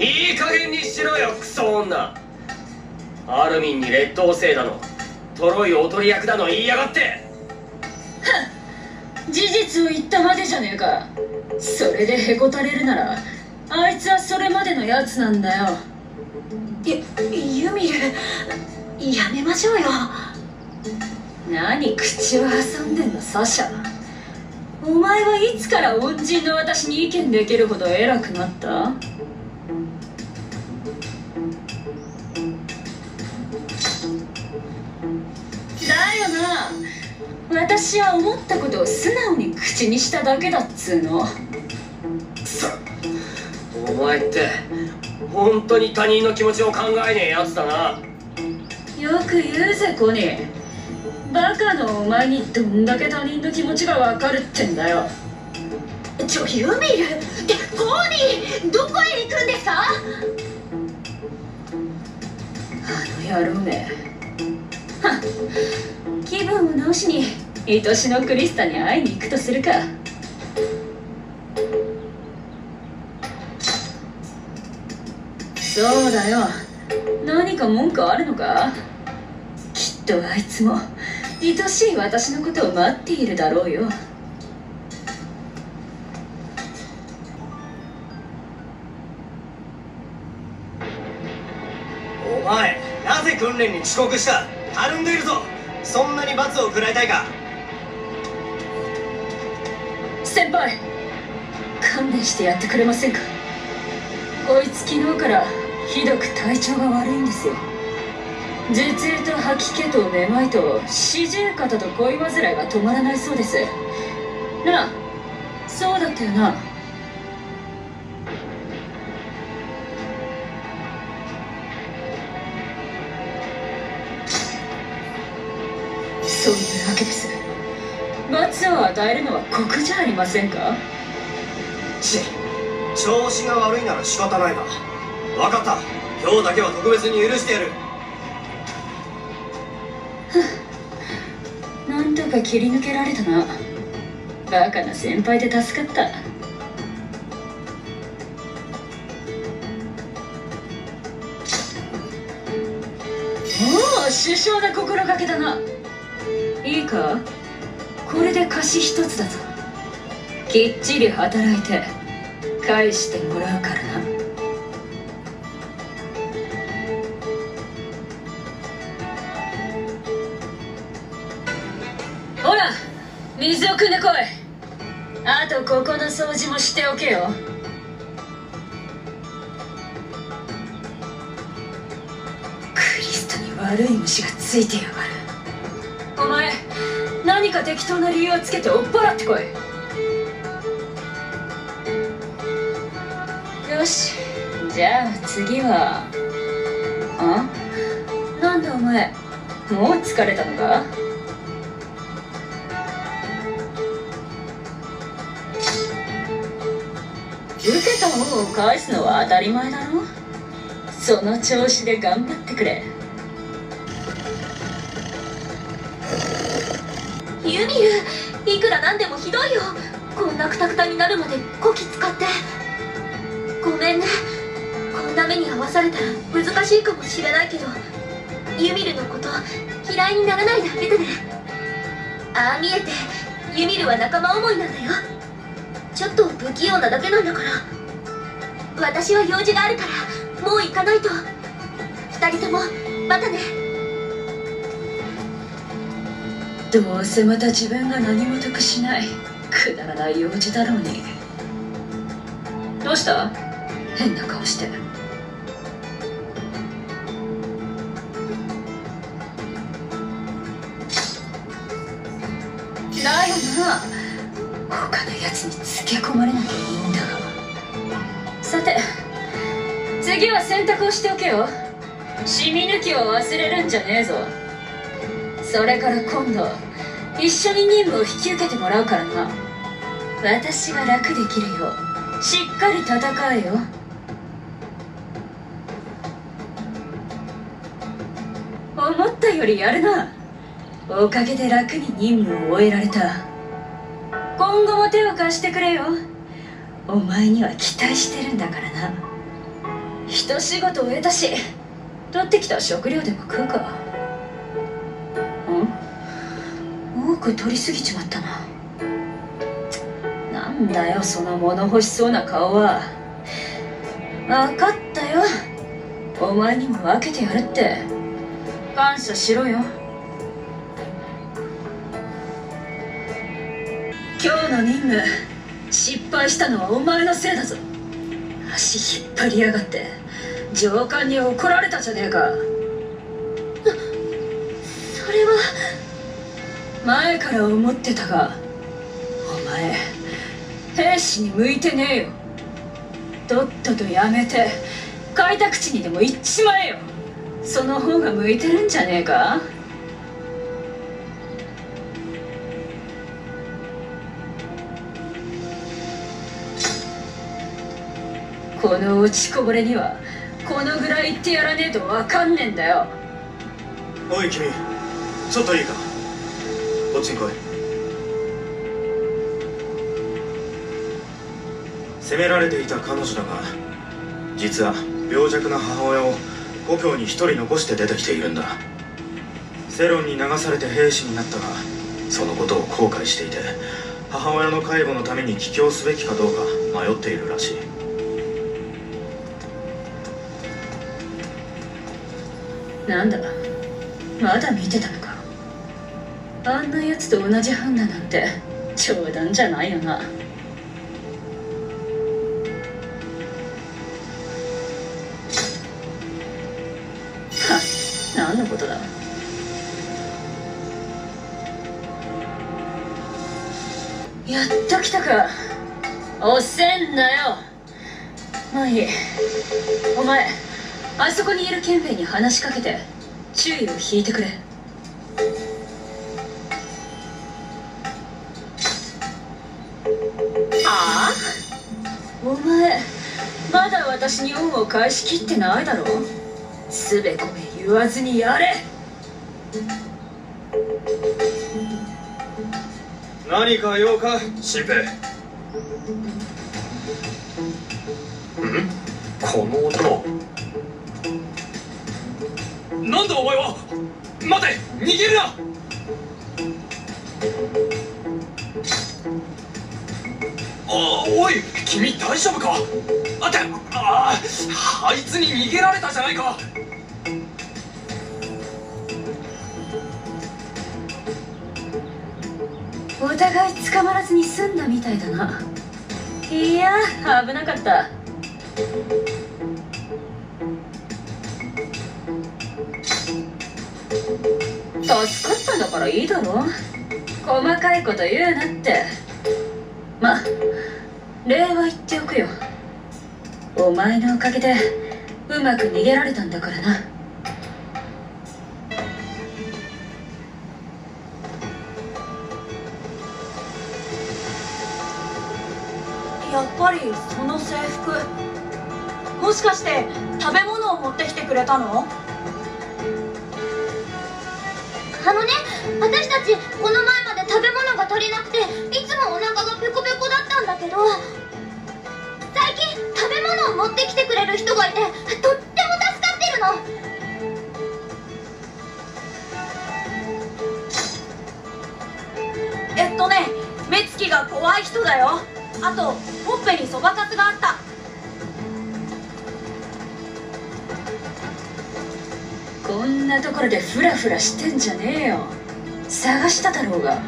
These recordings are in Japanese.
いい加減にしろよクソ女。アルミンに劣等生だの。トロイおとり役だの言いやがって。事実を言ったまでじゃねえか。それでへこたれるならあいつはそれまでのやつなんだよ。ゆユミルやめましょうよ。何口を挟んでんのサシャ。お前はいつから恩人の私に意見できるほど偉くなった？だよな。私は思ったことを素直に口にしただけだっつうの。くそお前って本当に他人の気持ちを考えねえやつだな。よく言うぜコニー。バカのお前にどんだけ他人の気持ちがわかるってんだよ。ちょユミル？ってコーニーどこへ行くんですか？あの野郎め。は 気分を直しに愛しのクリスタに会いに行くとするか。そうだよ。何か文句あるのか？きっとあいつも愛しい私のことを待っているだろうよ。お前なぜ訓練に遅刻した？たるんでいるぞ。そんなに罰を食らいたいか？先輩勘弁してやってくれませんか？こいつ昨日からひどく体調が悪いんですよ。頭痛と吐き気とめまいと四十肩と恋煩いが止まらないそうです。なあそうだったよな？罰を与えるのは酷じゃありませんか？ち調子が悪いなら仕方ないな。分かった。今日だけは特別に許してやる。なんとか切り抜けられたな。バカな先輩で助かった。おお首相な心がけだな。いいか？これで貸し一つだぞ。きっちり働いて返してもらうからな。ほら水を汲んでこい。あとここの掃除もしておけよ。クリストに悪い虫がついてやがる。か適当な理由をつけて追っ払ってこい。よし。じゃあ次はあ？なんだお前もう疲れたのか？受けた方を返すのは当たり前だろ？その調子で頑張ってくれ。ユミルいくらなんでもひどいよ。こんなクタクタになるまでこき使って。ごめんね。こんな目に遭わされたら難しいかもしれないけどユミルのこと嫌いにならないであげてね。ああ見えてユミルは仲間思いなんだよ。ちょっと不器用なだけなんだから。私は用事があるからもう行かないと。二人ともまたね。どうせまた自分が何も得しない。くだらない用事だろうに。どうした？変な顔して。だよな他のやつにつけ込まれなきゃいいんだ。がさて次は選択をしておけよ。染み抜きを忘れるんじゃねえぞ。それから今度一緒に任務を引き受けてもらうからな。私が楽できるようしっかり戦えよ。思ったよりやるな。おかげで楽に任務を終えられた。今後も手を貸してくれよ。お前には期待してるんだからな。一仕事終えたし取ってきた食料でも食うか。く取りすぎちまったな。なんだよその物欲しそうな顔は。分かったよ。お前にも分けてやるって。感謝しろよ。今日の任務失敗したのはお前のせいだぞ。足引っ張りやがって。上官に怒られたじゃねえか。前から思ってたがお前兵士に向いてねえよ。とっととやめて開拓地にでも行っちまえよ。その方が向いてるんじゃねえか？この落ちこぼれにはこのぐらい言ってやらねえとわかんねえんだよ。おい君。ちょっといいか？こっちに来い。責められていた彼女だが実は病弱な母親を故郷に一人残して出てきているんだ。世論に流されて兵士になったがそのことを後悔していて母親の介護のために帰郷すべきかどうか迷っているらしい。なんだ？まだ見てたの？かあんなやつと同じ班だなんて冗談じゃないよな。は何のことだ？やっと来たか。おせんなよ。まあいい。お前あそこにいる憲兵に話しかけて注意を引いてくれ。お前まだ私に恩を返しきってないだろすべこべ言わずにやれ。何か用か？新兵この音なんだお前は？待て！逃げるなあおい君大丈夫か？あってあああいつに逃げられたじゃないか。お互い捕まらずに済んだみたいだな。いや危なかった。助かったんだからいいだろ。細かいこと言うなって。まあ礼は言っておくよ。お前のおかげでうまく逃げられたんだからな。やっぱりその制服もしかして食べ物を持ってきてくれたの？あのね私たちこのほっぺにそばかすがあった。こんなところでフラフラしてんじゃねえよ。探しただろうが。ん？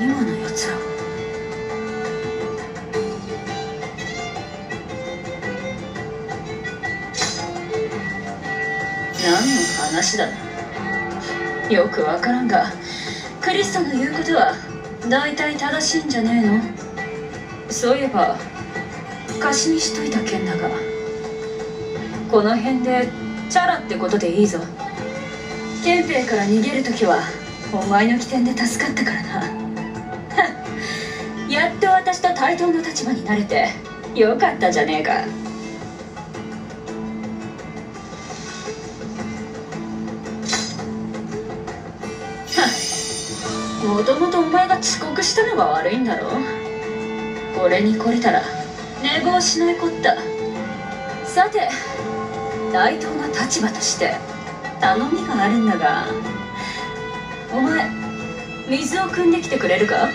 今のやつら。何の話だ？よくわからんがクリストの言うことは大体正しいんじゃねえの？そういえば貸しにしといた件だがこの辺でチャラってことでいいぞ。憲兵から逃げる時はお前の起点で助かったからな。やっと私と対等の立場になれてよかったじゃねえか。もともと前が遅刻したのが悪いんだろ？俺に懲りたら寝坊しないこったさて対等な立場として頼みがあるんだがお前水を汲んできてくれるか？